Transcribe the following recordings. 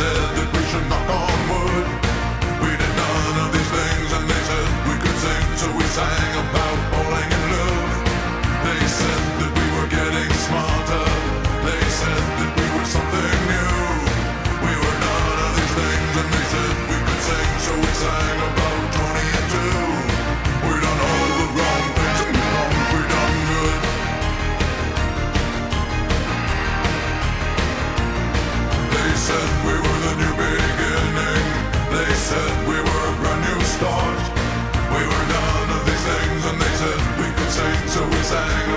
said sang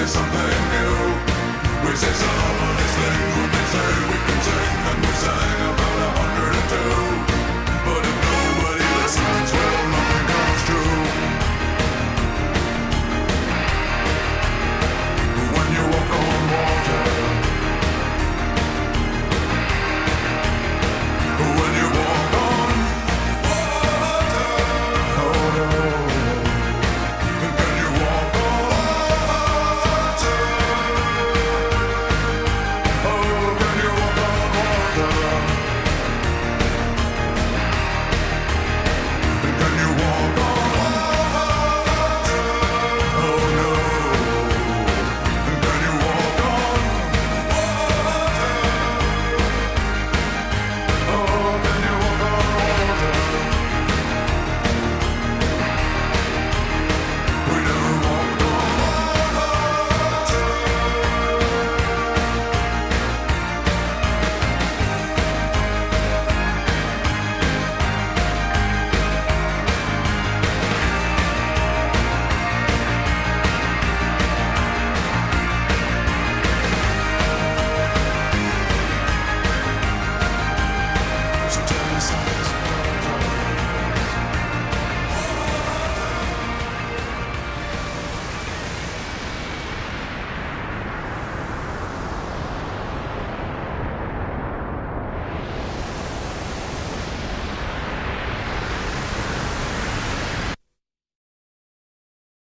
say something.